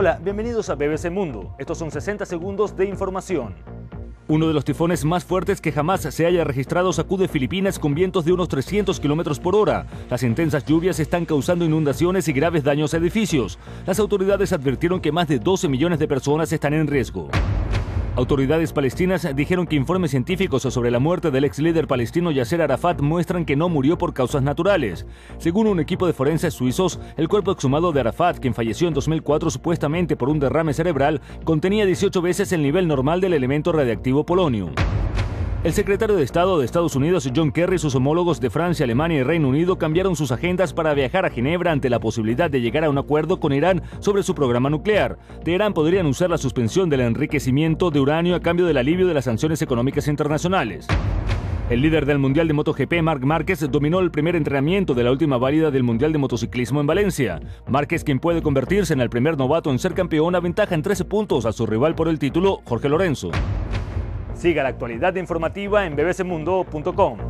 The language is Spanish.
Hola, bienvenidos a BBC Mundo. Estos son 60 segundos de información. Uno de los tifones más fuertes que jamás se haya registrado sacude Filipinas con vientos de unos 300 kilómetros por hora. Las intensas lluvias están causando inundaciones y graves daños a edificios. Las autoridades advirtieron que más de 12 millones de personas están en riesgo. Autoridades palestinas dijeron que informes científicos sobre la muerte del ex líder palestino Yasser Arafat muestran que no murió por causas naturales. Según un equipo de forenses suizos, el cuerpo exhumado de Arafat, quien falleció en 2004 supuestamente por un derrame cerebral, contenía 18 veces el nivel normal del elemento radiactivo polonio. El secretario de Estado de Estados Unidos, John Kerry, y sus homólogos de Francia, Alemania y Reino Unido cambiaron sus agendas para viajar a Ginebra ante la posibilidad de llegar a un acuerdo con Irán sobre su programa nuclear. Teherán podría anunciar la suspensión del enriquecimiento de uranio a cambio del alivio de las sanciones económicas internacionales. El líder del Mundial de MotoGP, Marc Márquez, dominó el primer entrenamiento de la última válida del Mundial de Motociclismo en Valencia. Márquez, quien puede convertirse en el primer novato en ser campeón, aventaja en 13 puntos a su rival por el título, Jorge Lorenzo. Siga la actualidad informativa en bbcmundo.com.